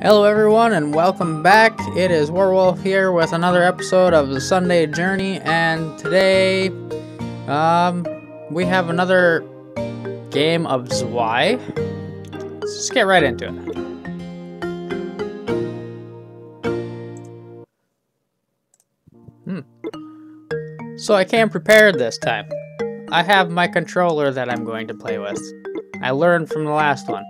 Hello, everyone, and welcome back. It is Waarwolfe here with another episode of the Sunday Journey, and today, um, we have another game of Zwei. Let's just get right into it. Hmm. So I came prepared this time. I have my controller that I'm going to play with. I learned from the last one.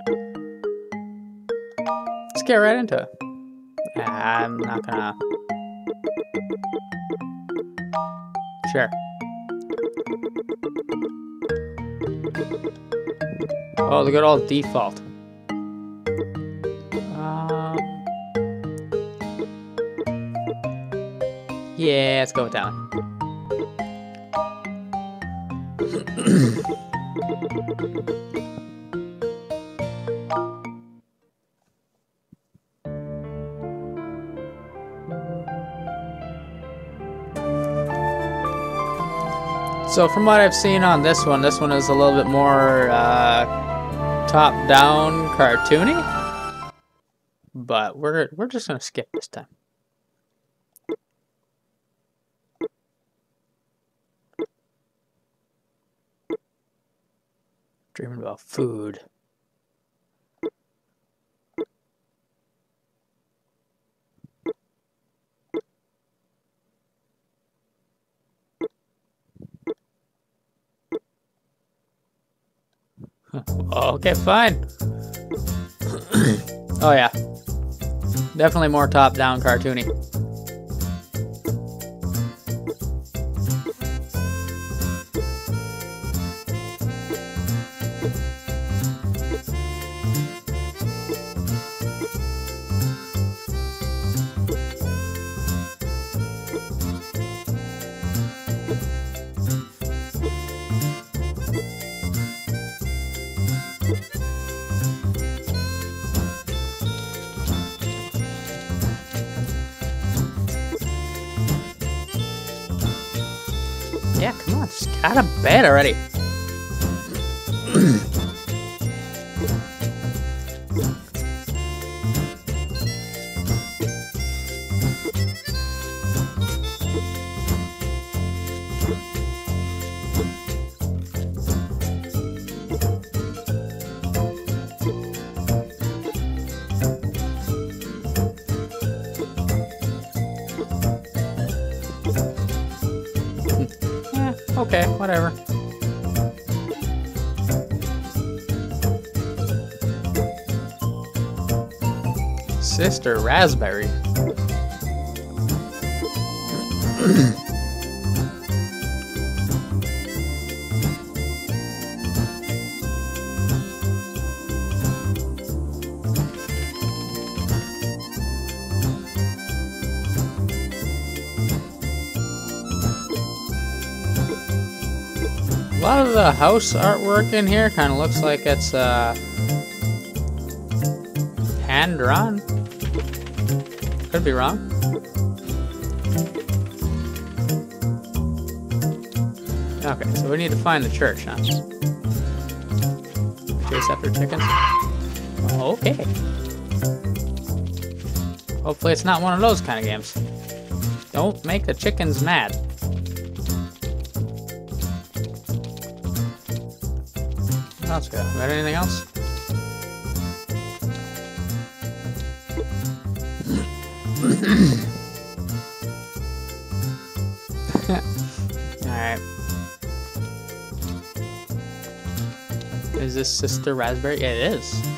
Let's get right into it. I'm not gonna... Sure. Oh, the good old default. Um, yeah, let's go with that one. So from what I've seen on this one, this one is a little bit more uh, top-down cartoony. But we're we're just gonna skip this time. Dreaming about food. okay, fine. oh yeah. Definitely more top-down cartoony. Okay, whatever. Sister Raspberry. the house artwork in here kind of looks like it's uh, hand drawn. Could be wrong. Okay, so we need to find the church, huh? Chase after chickens. Okay. Hopefully, it's not one of those kind of games. Don't make the chickens mad. Else? Got anything else? Alright. Is this Sister Raspberry? Yeah, it is.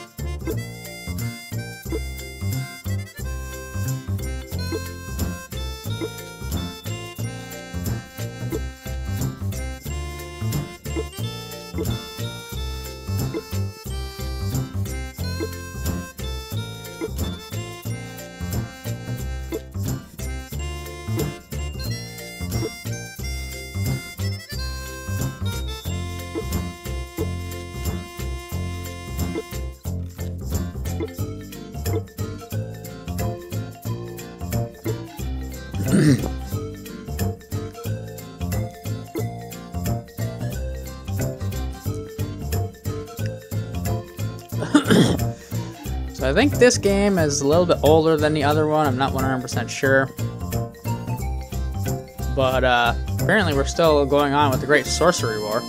I think this game is a little bit older than the other one. I'm not 100% sure. But uh, apparently we're still going on with the Great Sorcery War.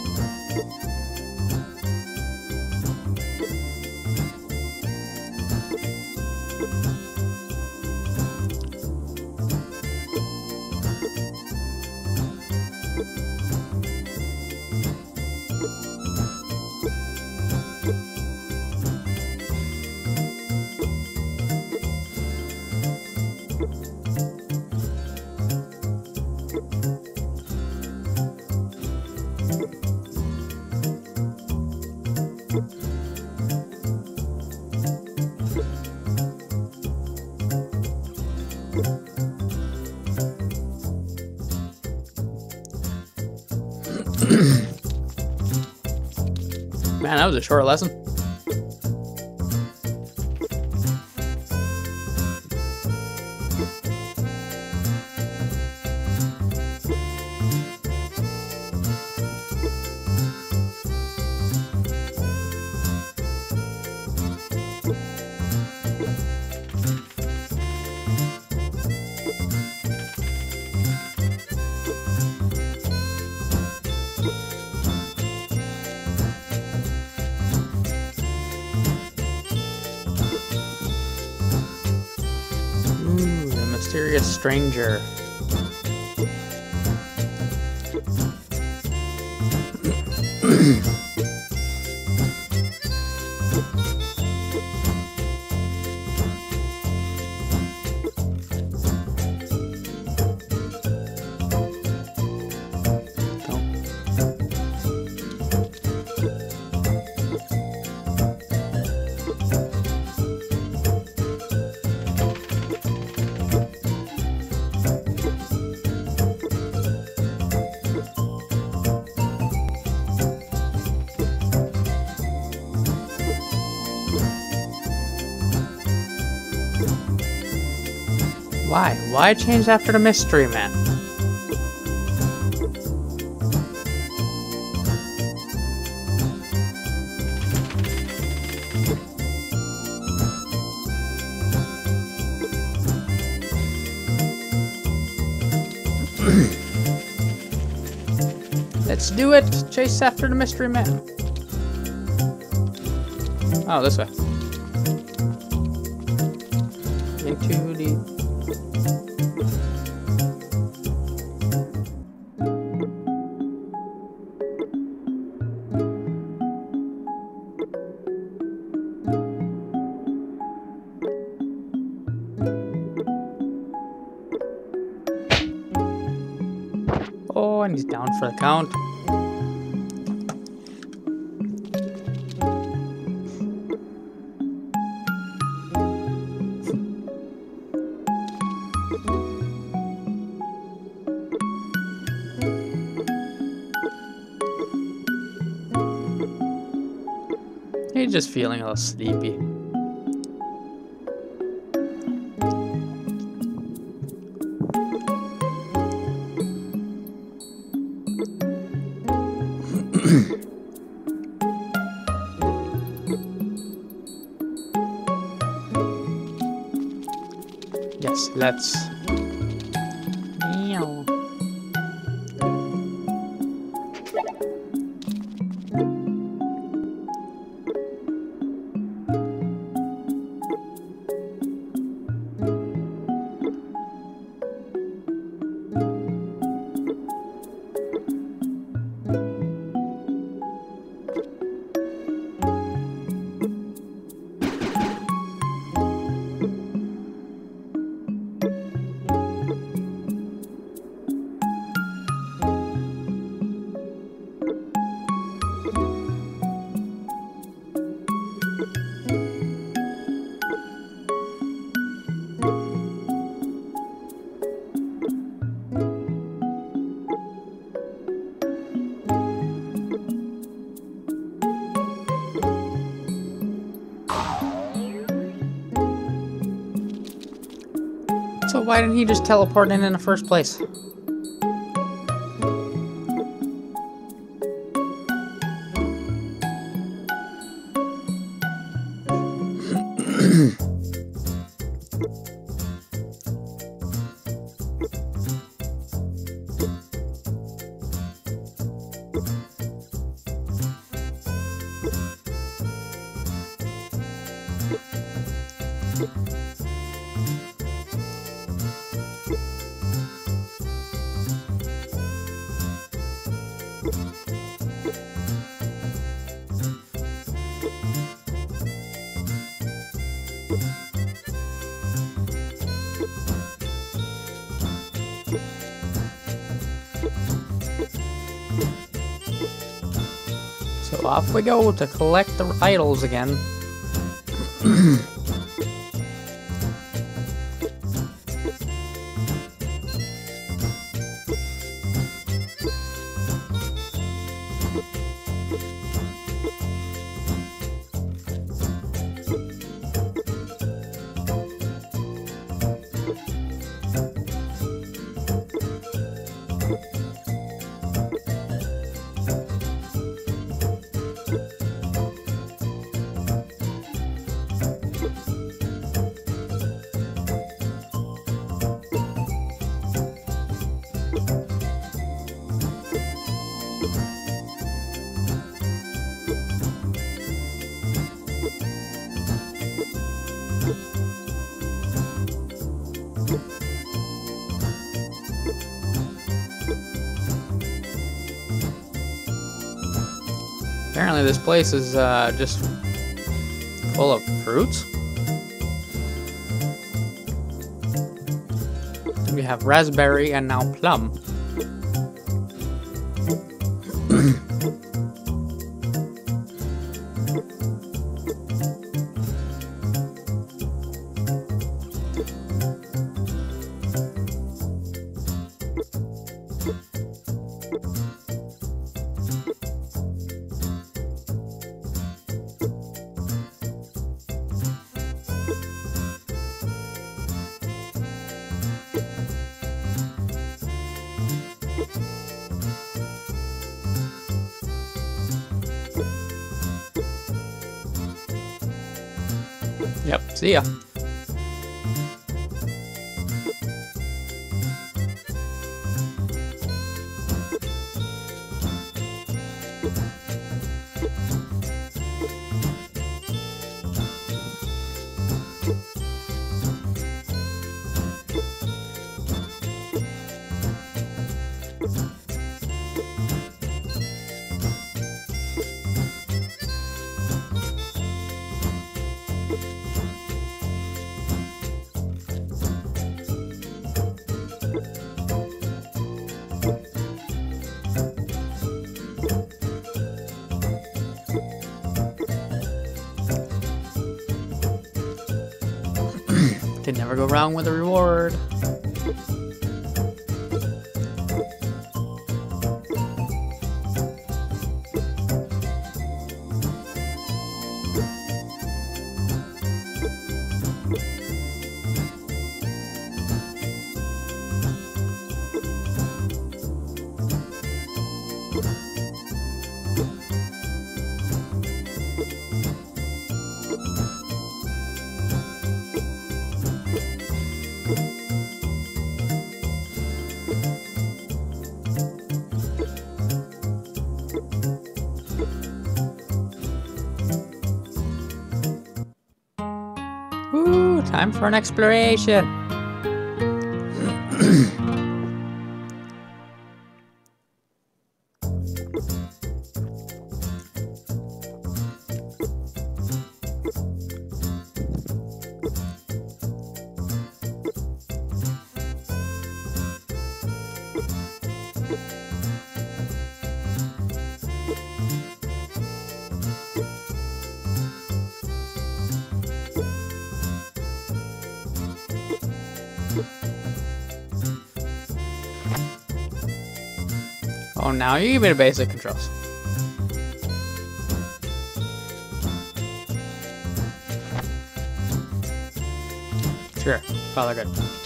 Was a short lesson. Stranger. Why? Why change after the mystery man? Let's do it! Chase after the mystery man. Oh, this way. Oh, and he's down for the count. He's just feeling a little sleepy. Yes, why didn't he just teleport in in the first place? We go to collect the idols again. Apparently this place is uh, just full of fruits. We have raspberry and now plum. See ya. Wrong with a reward. For an exploration. Oh, now you give me the basic controls. Sure, father good.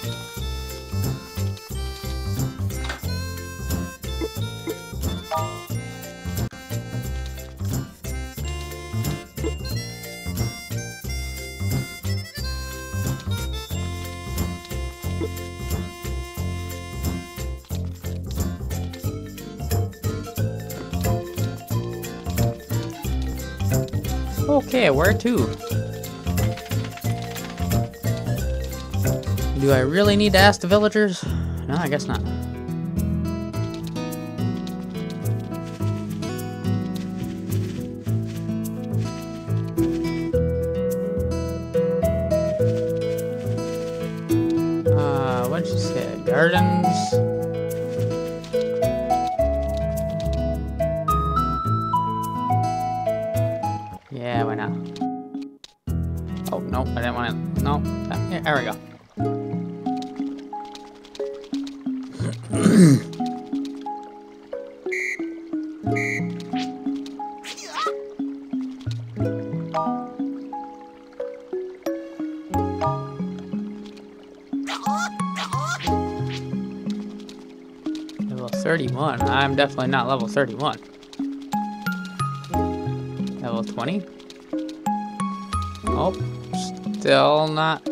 Okay, where to? Do I really need to ask the villagers? No, I guess not. 31. I'm definitely not level 31. Level 20? Oh, still not.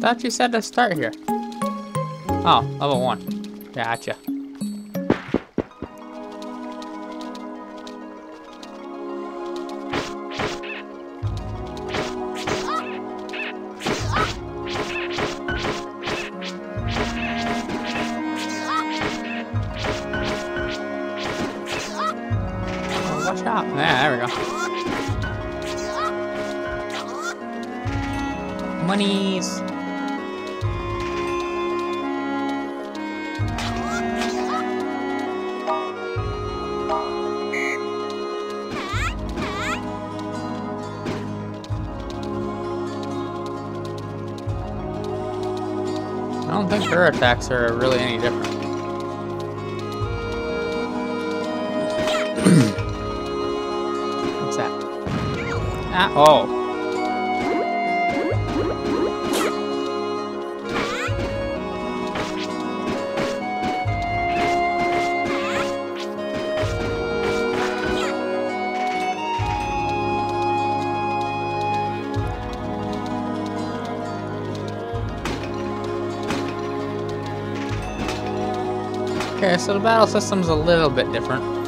Thought you said to start here. Oh, level 1. Gotcha. I don't think her attacks are really any different. What's that? Ah, oh. So the battle system's a little bit different.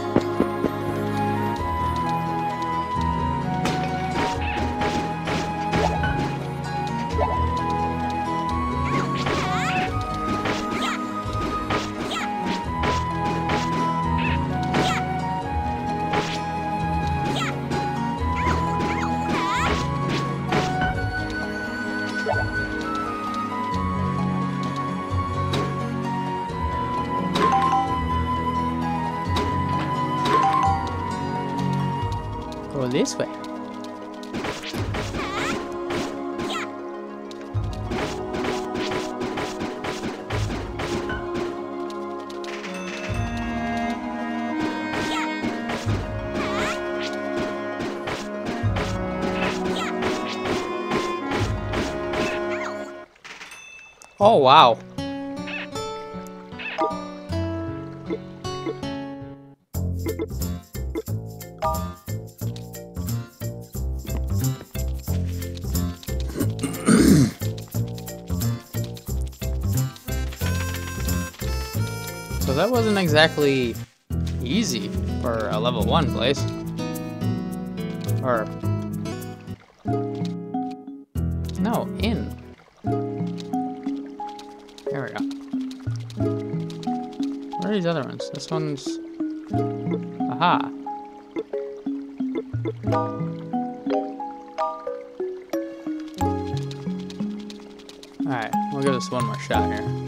Oh, wow. So that wasn't exactly easy for a level 1 place. Or... other ones? This one's... Aha. Alright, we'll give this one more shot here.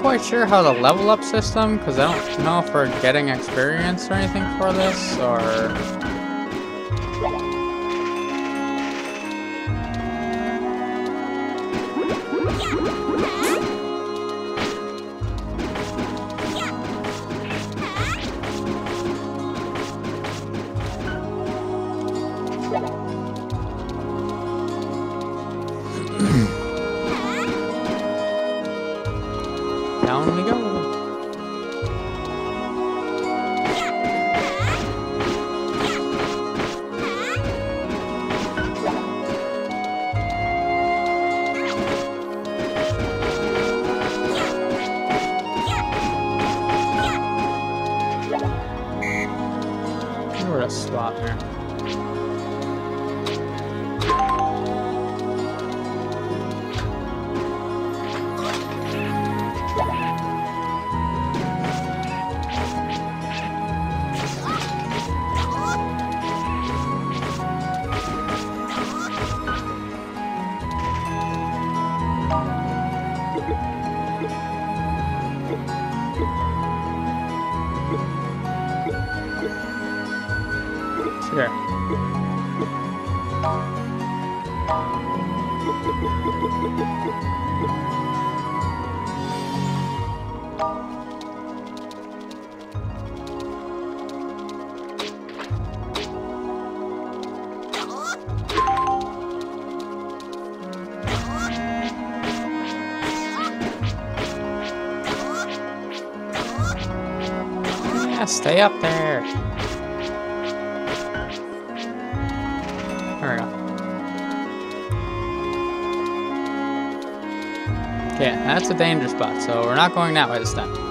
Quite sure how the level up system, because I don't know if we're getting experience or anything for this, or... swap here. Stay up there. There we go. Okay, that's a danger spot, so we're not going that way this time.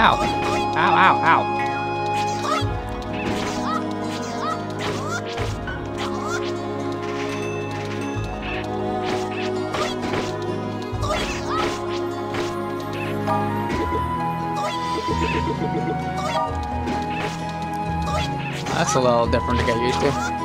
Ow! Ow, ow, ow. That's a little different to get used to.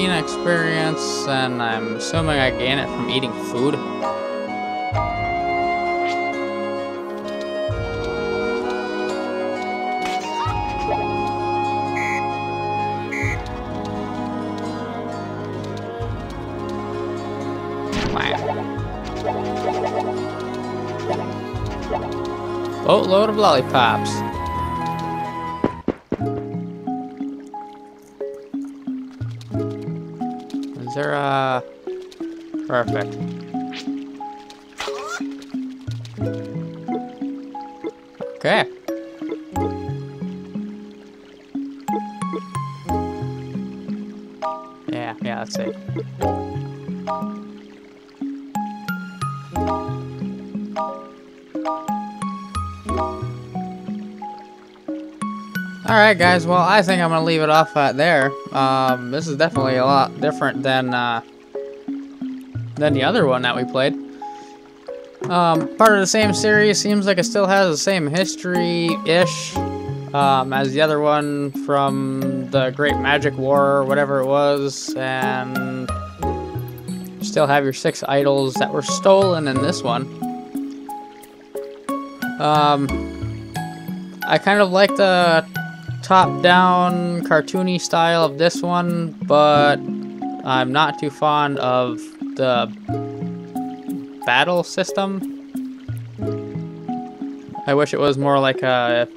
15 experience, and I'm assuming I gain it from eating food. Boatload of lollipops. Perfect. Okay. Yeah, yeah, that's it. Alright guys, well I think I'm going to leave it off at there. Um, this is definitely a lot different than, uh, than the other one that we played. Um, part of the same series, seems like it still has the same history-ish um, as the other one from the Great Magic War or whatever it was, and you still have your six idols that were stolen in this one. Um, I kind of like the top-down cartoony style of this one, but I'm not too fond of the battle system. I wish it was more like a...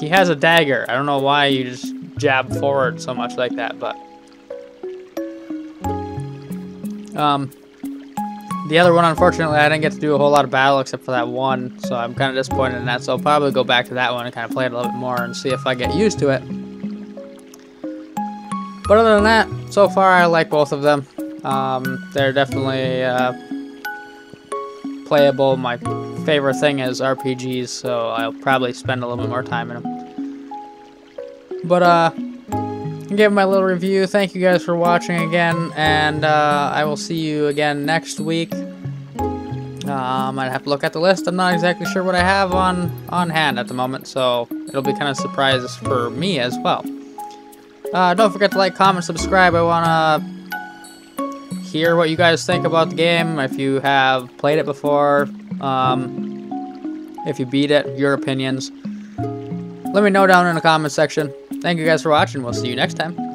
He has a dagger. I don't know why you just jab forward so much like that, but... Um, the other one, unfortunately, I didn't get to do a whole lot of battle except for that one, so I'm kind of disappointed in that. So I'll probably go back to that one and kind of play it a little bit more and see if I get used to it. But other than that, so far I like both of them. Um, they're definitely uh, playable. My favorite thing is RPGs, so I'll probably spend a little bit more time in them. But uh, give my little review. Thank you guys for watching again, and uh, I will see you again next week. Um, I'd have to look at the list. I'm not exactly sure what I have on, on hand at the moment, so it'll be kind of surprises for me as well. Uh, don't forget to like, comment, subscribe. I want to hear what you guys think about the game. If you have played it before, um, if you beat it, your opinions. Let me know down in the comment section. Thank you guys for watching. We'll see you next time.